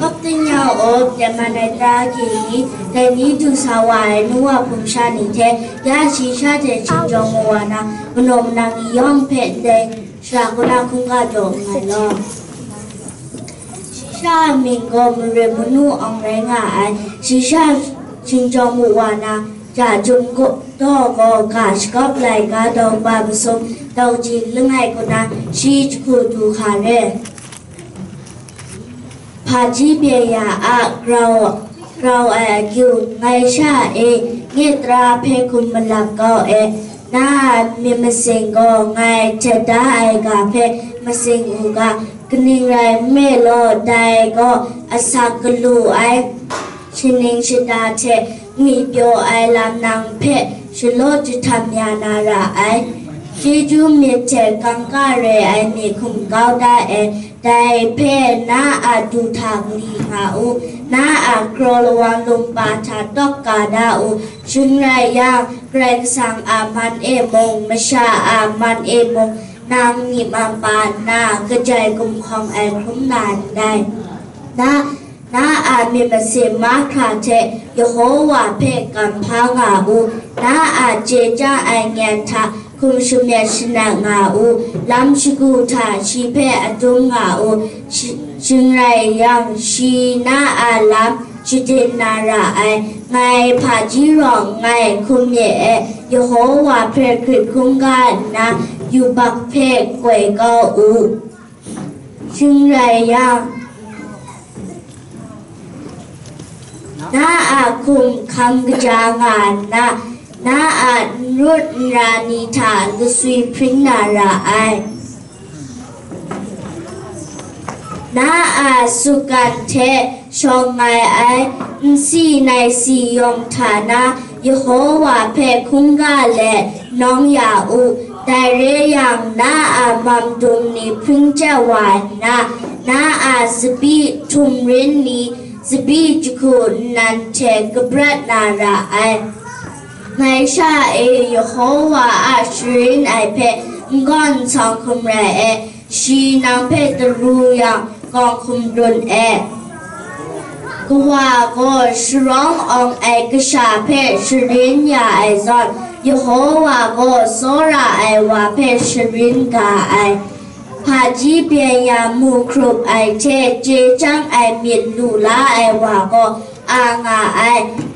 Bắp tinh nhau ốp để mà đại ta kỳ Thầy ní tu sa hoài nu à phùng sa ní thế Ya chi sa thế chinh cho mùa na Mình ôm nàng y yong phết đề Sa cô na khung ga dỗ ngài พาจีเบียอาเราเราแอกิวไงชาเอเงตราเพคุณมลังก็เอนามีมาสิงก็ไงเจดาไอกาเพมาสิงอุกากนิงไรเมโลไดก็อสากลูไอชินิงชดาเชมีเปียวไอลำนางเพชโลจิทำยานาราไอจีจูเมเจกังการเรไอเนคุมเก้าได้เอ ใจเพศนาอาจุทางลีหาอุนาอากรลวังลงปาชาตอกกาดาอุชุนไรยางแกรงสังอามันเอมงมชาอามันเอมงนางมีมามปานนากระจายกลุ่มของแอนคุ้มนานได้นานาอามีปรเสียมาคาเทยโฮวาเพกกันพางาอูนาอาเจจ้าไอเงียนทา คุชมชนะงาอูลำชกูทาชีเพอตุงงาอูชิงไรยังชีนาอาลัมชิดนาราไอไงผาจีรองไงคุมเยยโฮวาเพคริคุงกานนะอยู่บักเพกวยก็อูชิงไรยังนาอาคุมคำกจางานนะ นาอารุดรานิทานกสุยพริงนาราไอนาอาสุกันเทชองไงไอสีในสียองฐานะยโฮวาเพคุงกาและน้องยาอูแต่เรยังนาอามัมดุมนีพริงเจวานนานาอาสปีทุมรินนีสปีจุคุนันเทกบรัตนาราไอ ในชาเอยโฮวาอาชรินไอเพงอนสองคุมแรเอชีนางเพตรูยังกองคุมรุนเอกว่าก็ชร้ององไอกชาเพชรินยาไอซอนยโฮวาก็โซราไอวาเพชรินกาไอพาจีเปียยามูครุบไอเทเจจังไอมิดลูลาไอวาก็อางาไอกนิงกนิงไรเมลอพาจีพกากาไอก็กุมโปรพกาเทเตอาอเมียก็จาเจเทกราไอวาก็ปัตมยาลุงเซงเทกราวพูงาไอางาไอ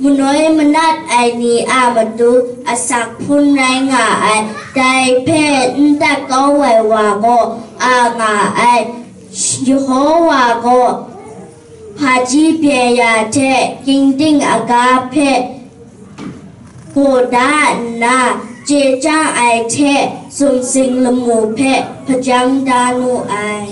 นในคูยองมีเปียวงาไอชีก็ชีทา Munoy manat ay ni amadu asak pun rai nga ay dai pe nta ko wai wa go a nga ay Yehowa go Haji pe ya te king ding aga pe ko da na je chang ai te sum sing lamu pe pajang da nu ai